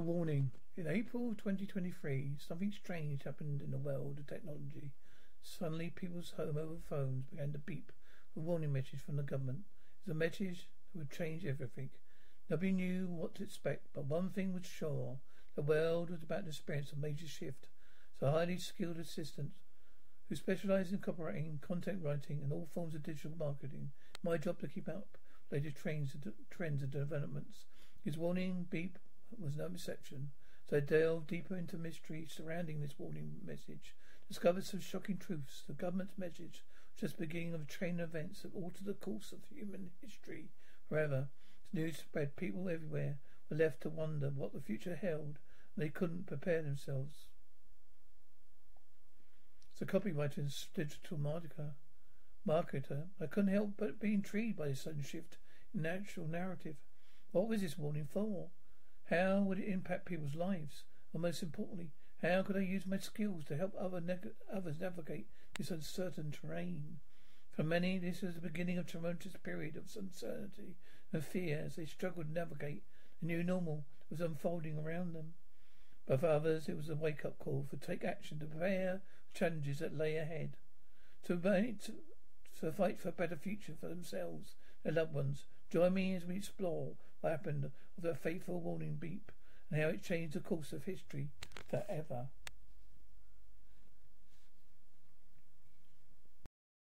Warning. In April 2023, something strange happened in the world of technology. Suddenly, people's home mobile phones began to beep a warning message from the government. It was a message that would change everything. Nobody knew what to expect, but one thing was sure. The world was about to experience a major shift. So highly skilled assistant who specialized in copywriting, content writing, and all forms of digital marketing. My job to keep up latest trends, trends and developments. His warning beep was no exception. So I delved deeper into mystery surrounding this warning message, discovered some shocking truths. The government's message was just the beginning of a chain of events that altered the course of human history forever. The news spread. People everywhere were left to wonder what the future held, and they couldn't prepare themselves. As a copywriter and digital marketer, marketer, I couldn't help but be intrigued by this sudden shift in natural narrative. What was this warning for? How would it impact people's lives? And most importantly, how could I use my skills to help other others navigate this uncertain terrain? For many, this was the beginning of a tremendous period of uncertainty and fear as they struggled to navigate the new normal that was unfolding around them. But for others, it was a wake-up call for take action to prepare for challenges that lay ahead, to, to, to fight for a better future for themselves, their loved ones. Join me as we explore what happened of the fateful warning beep and how it changed the course of history forever.